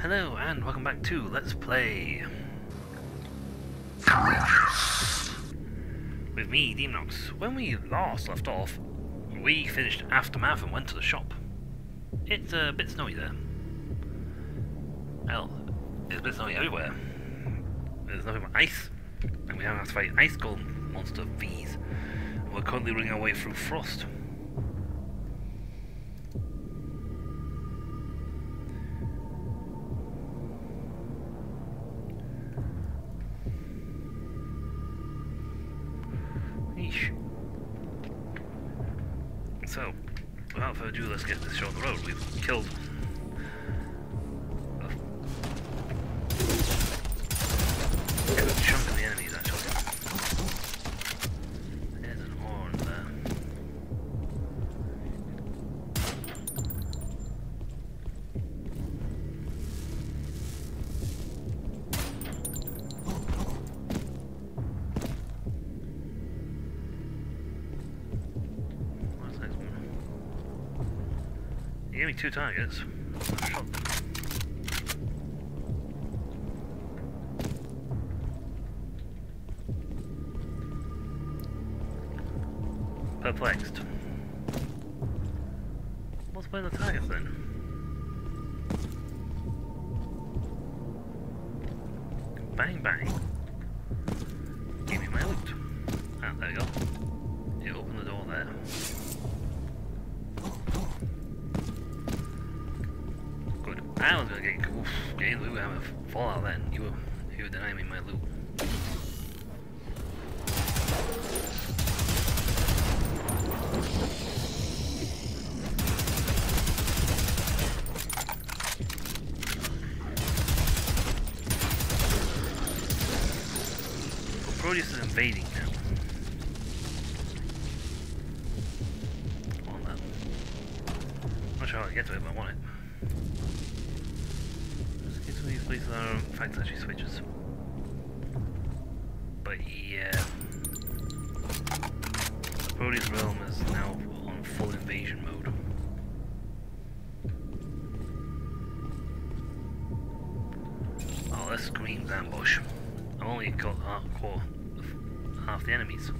Hello and welcome back to Let's Play. With me, Deamonox. When we last left off, we finished Aftermath and went to the shop. It's a bit snowy there. Well, it's a bit snowy everywhere. There's nothing but ice, and we have to fight Ice Golem Monster V's. We're currently running our way through Frost. So, without further ado, let's get this show on the road. We've killed two targets. Perplexed. What's playing the targets then? Bang bang. Fallout then. You were you were deny me my loot. Prodeus is invading half the enemies.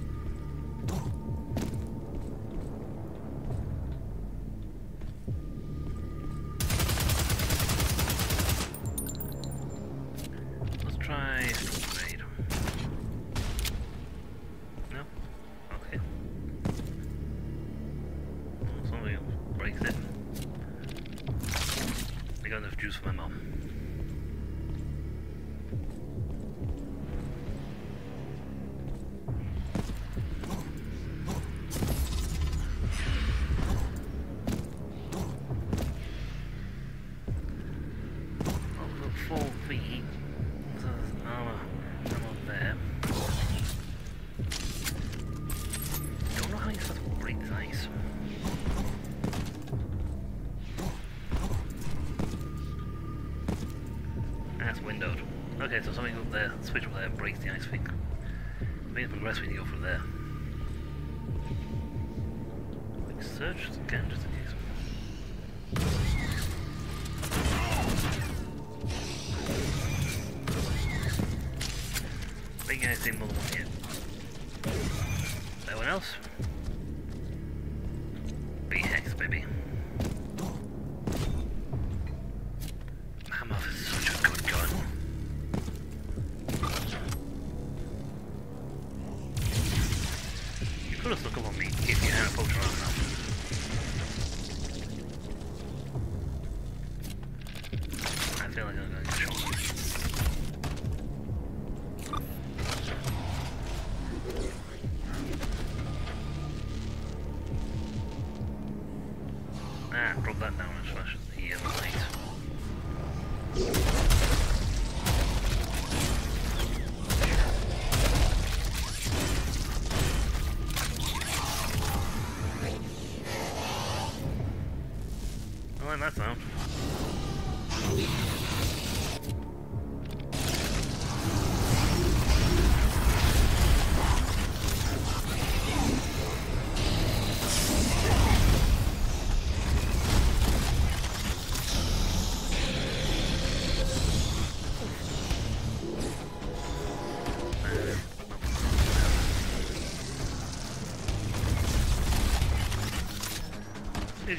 Four feet. So there's armor, armor uh, there. Don't know how you're supposed to break this ice. That's windowed. Okay, so something up there, switch up there breaks the ice thing. Maybe progress we to go through there. Quick search again, just else? Big hex, baby.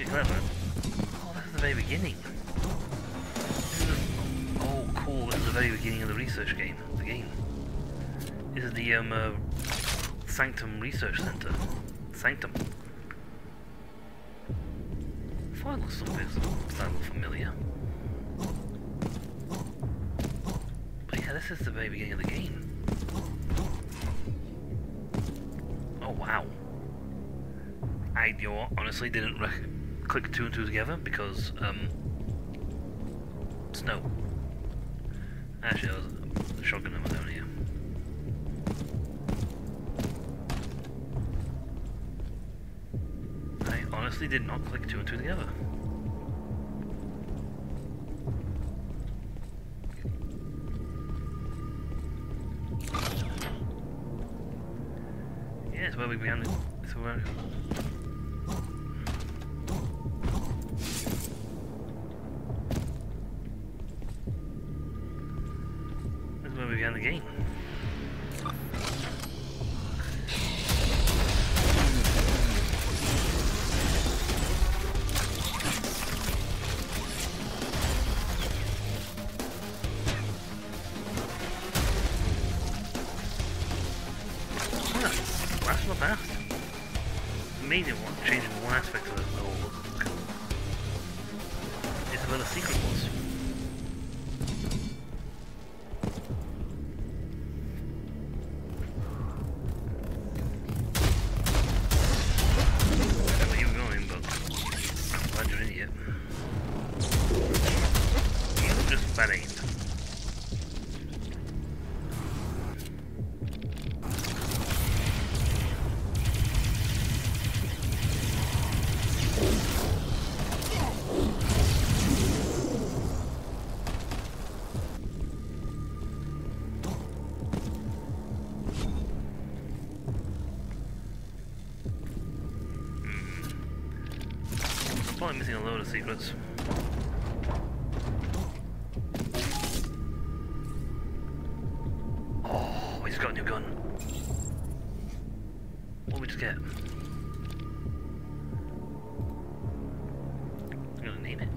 Clever. Oh, that's the very beginning. This is, oh, cool. This is the very beginning of the research game. The game. This is the um, uh, Sanctum Research Center. Sanctum. File looks something sound familiar. But yeah, this is the very beginning of the game. Oh wow. I honestly didn't click two and two together because um snow. Actually, I was a shotgun ammo down here. I honestly did not click two and two together. Yeah, where we began. It's Changing one secrets. Oh, he's got a new gun. What we just get? I'm gonna name it.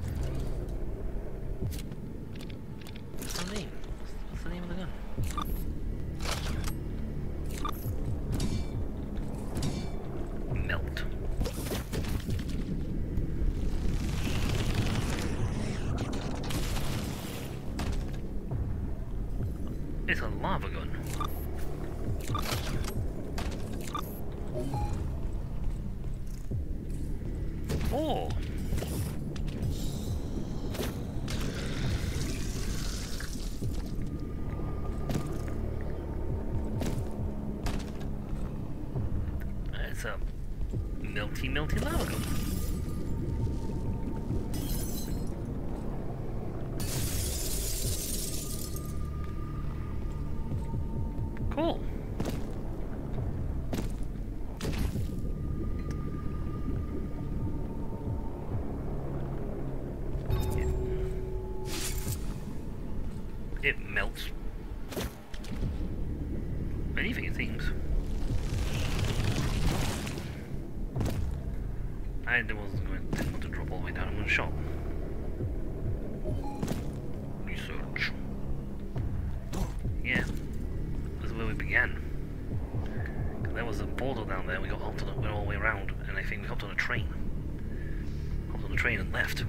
What's the name? What's the name of the gun? Melt. It's a lava gun. Oh! It's a melty, melty lava gun. We began. There was a border down there. We got hopped on it, went all the way around, and I think we hopped on a train. Hopped on a train and left.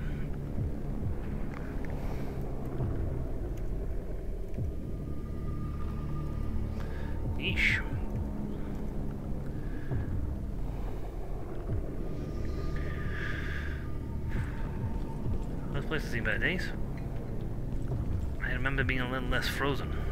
Yeesh. Those places seem better days. I remember being a little less frozen.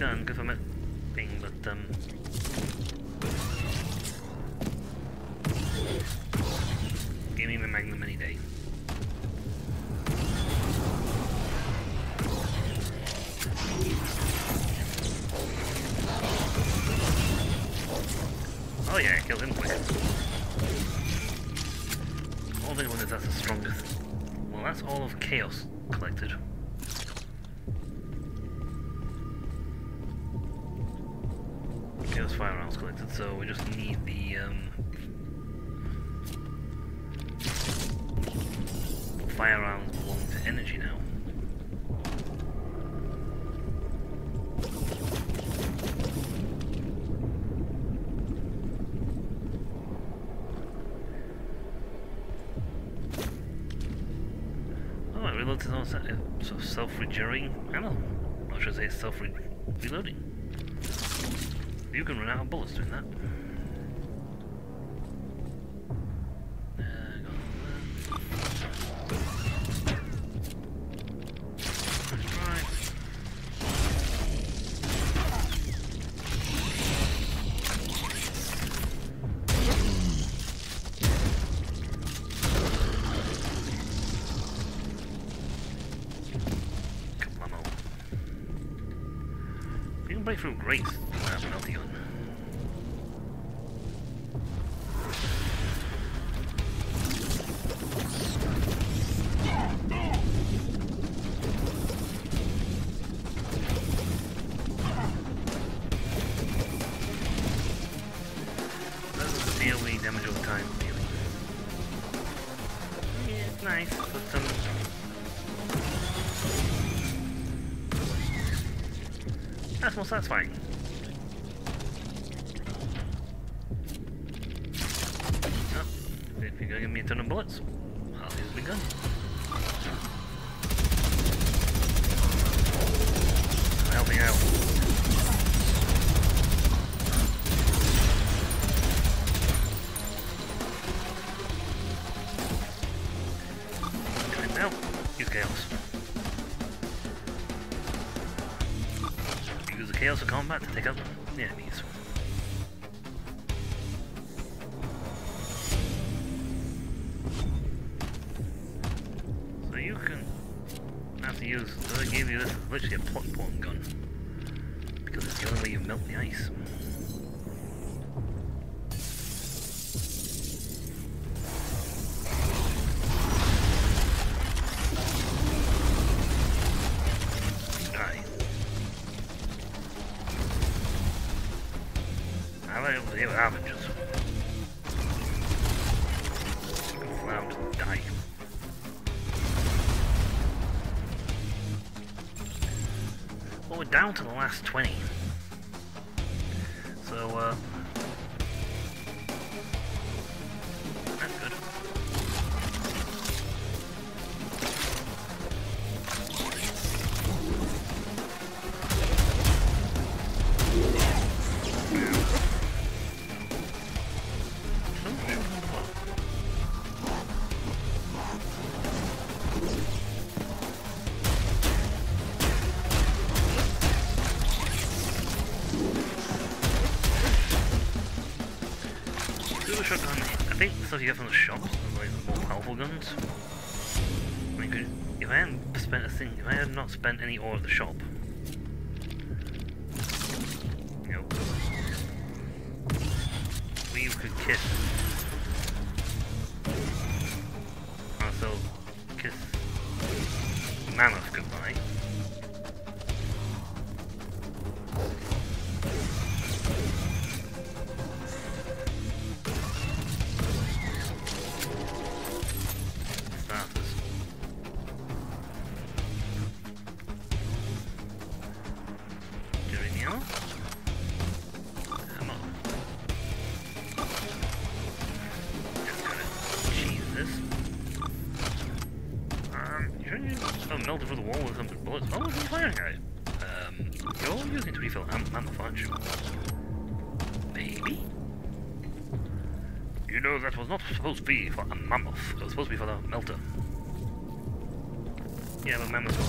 No, I'm good for my thing, but um. Give me my Magnum any day. Oh yeah, I killed him quick. All they want is that's the strongest. Well, that's all of Chaos collected. Firearms collected, so we just need the um, firearms belong to energy now. Oh, I reloaded on sort of self-regenerating ammo. Or should I say self-reloading. You can run out of bullets doing that. Break through grates satisfying. Oh, if you're gonna give me a ton of bullets, I'll use. Help me out. Chaos. Chaos of combat to take out the enemies. So you can have to use. So they gave you this is literally a plot point gun because it's the only way you melt the ice. How about it with Avengers? Allowed to die. Well, we're down to the last 20. So, uh... think the stuff you get from the shops is like the more powerful guns. I mean, if I hadn't spent a thing, if I had not spent any ore at the shop, you know, we could kiss not supposed to be for a mammoth. It was supposed to be for the melter. Yeah, mammoths were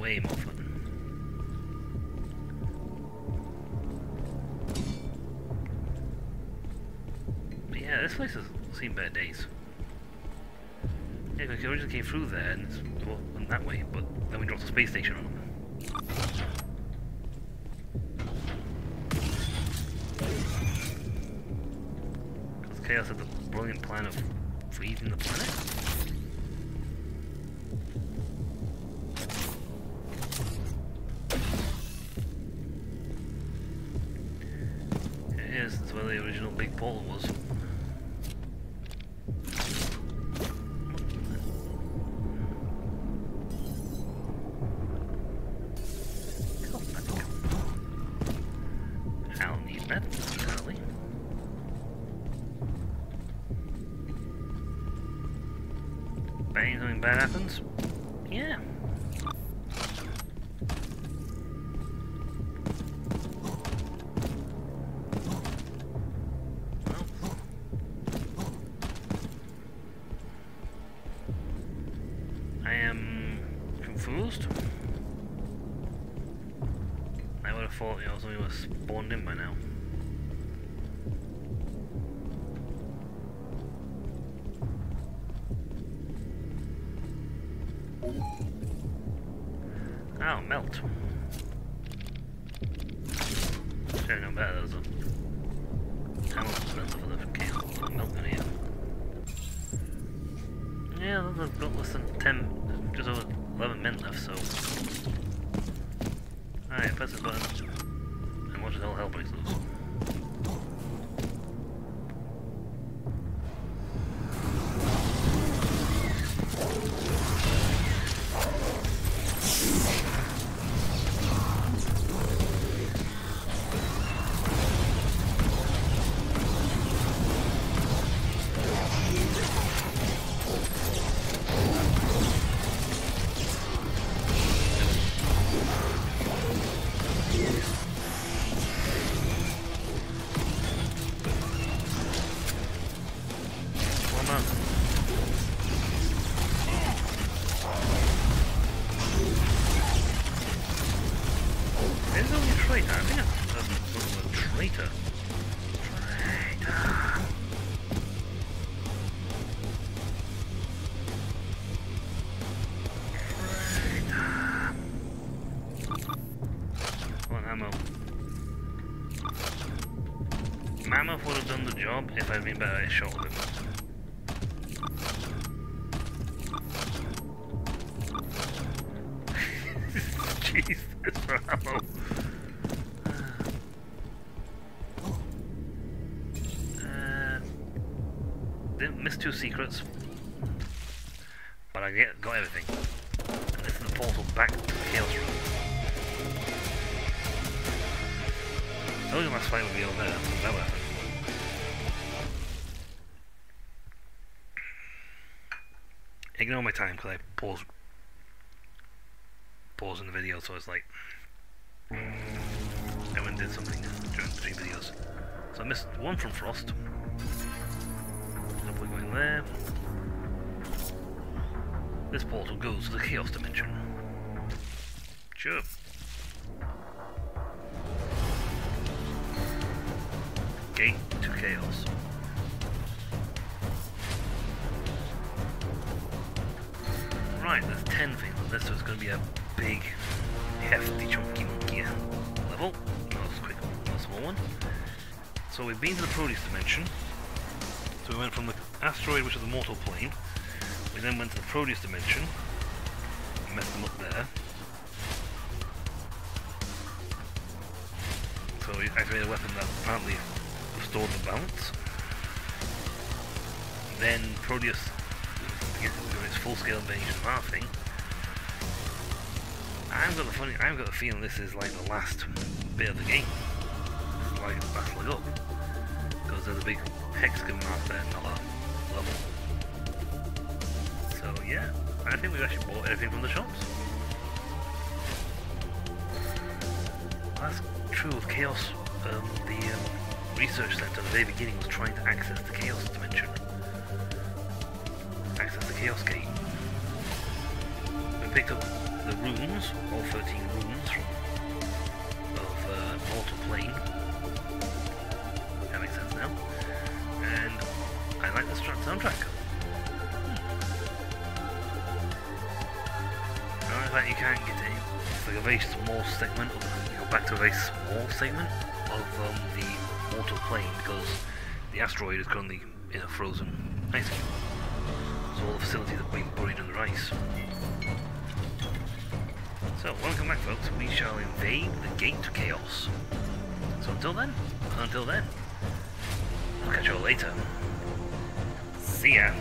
Way more fun. But yeah, this place has seen better days. Yeah, we originally came through there and it's well, that way, but then we dropped the space station on them. Had the brilliant plan of freezing the planet. It is, that's where the original big portal was. Confused. I would have thought you know somebody was spawned in by now. Job if I'd been better at shot with. Jesus, for ammo. Uh, didn't miss two secrets, but I get got everything. And this is the portal back to the Chaos Room. I the last fight would be over there. That would Ignore my time because I paused in the video, so it's like I went and did something during three videos. So I missed one from Frost. Hopefully going there. This portal goes to the Chaos Dimension. Sure. Gate to Chaos. Right, there's 10 things on this, it's going to be a big, hefty, chunky monkey level. Not a quick a small one. So we've been to the Prodeus dimension. So we went from the asteroid, which is the mortal plane. We then went to the Prodeus dimension. Messed them up there. So we activated a weapon that apparently restored the balance. Then Prodeus its full-scale invasion of our thing. I've got the funny, I've got the feeling this is like the last bit of the game. Is like the up. Because there's a big hexagon mark there, not a level. So yeah, I think we've actually bought everything from the shops. That's true of Chaos. Um, the um, research center at the very beginning was trying to access the Chaos dimension. Chaos Gate. We picked up the runes, all 13 runes from of uh, Mortal Plane. That makes sense now. And I like the strat soundtrack. Hmm. fact you can't get it. It's like a very small segment, of, you go back to a very small segment of um, the mortal plane because the asteroid is currently in a frozen ice. All the facilities being buried under ice. So, welcome back folks, we shall invade the Gate to Chaos. So until then, until then, I'll catch you all later. See ya!